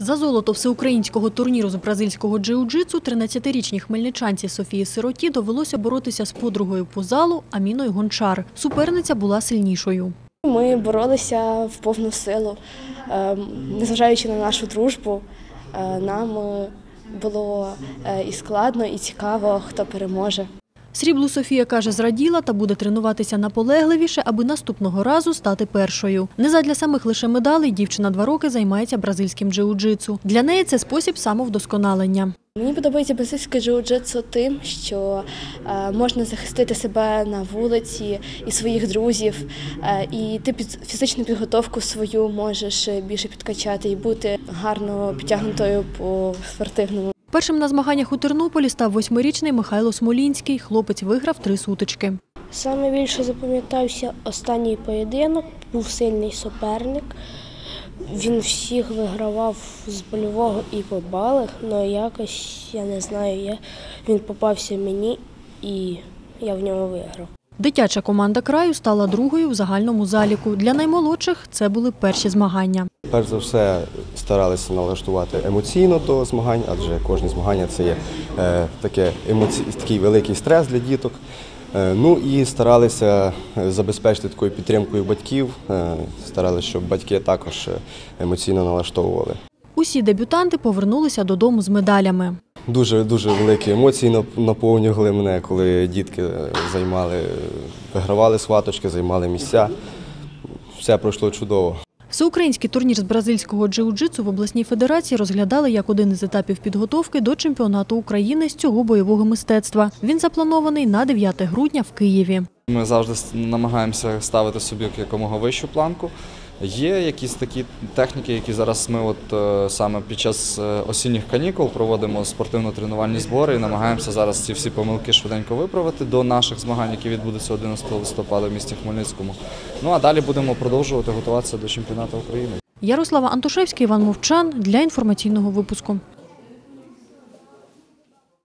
За золото всеукраїнського турніру з бразильського джиу-джитсу 13-річній хмельничанці Софії Сироті довелося боротися з подругою по залу Аміною Гончар. Суперниця була сильнішою. Ми боролися в повну силу, Ем, незважаючи на нашу дружбу, е, нам е, було е, і складно, і цікаво, хто переможе. Сріблу Софія каже, зраділа та буде тренуватися наполегливіше, аби наступного разу стати першою. Не задля самих лише медалей дівчина два роки займається бразильським джиу-джитсу. Для неї це спосіб самовдосконалення. Мені подобається бразильське джиу-джитсу тим, що е, можна захистити себе на вулиці і своїх друзів, е, і ти під фізичну підготовку свою можеш більше підкачати і бути гарно підтягнутою по спортивному. Першим на змаганнях у Тернополі став восьмирічний Михайло Смолінський. Хлопець виграв три сутички. Саме більше запам'ятався останній поєдинок, був сильний суперник. Він всіх вигравав з больового і по балах, але якось, я не знаю, я, він попався мені і я в нього виграв. Дитяча команда краю стала другою в загальному заліку. Для наймолодших це були перші змагання. Перш за все старалися налаштувати емоційно до змагань, адже кожне змагання це є е, таке емоці... такий великий стрес для діток. Е, ну і старалися е, забезпечити такою підтримкою батьків, старалися, щоб батьки також емоційно налаштовували. Усі дебютанти повернулися додому з медалями. Дуже дуже великі емоції наповнювали мене, коли дітки займали, вигравали схваточки, займали місця. Все пройшло чудово. Всеукраїнський турнір з бразильського джиу-джитсу в обласній федерації розглядали як один із етапів підготовки до чемпіонату України з цього бойового мистецтва. Він запланований на 9 грудня в Києві. Ми завжди намагаємося ставити собі якомога вищу планку. Є якісь такі техніки, які зараз ми от е, саме під час е, осінніх канікул проводимо спортивно-тренувальні збори і намагаємося зараз ці всі помилки швиденько виправити до наших змагань, які відбудуться 11 листопада в місті Хмельницькому. Ну а далі будемо продовжувати готуватися до чемпіонату України. Ярослава Антошевська, Іван Мовчан для інформаційного випуску.